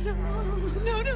no, no, no, no, no,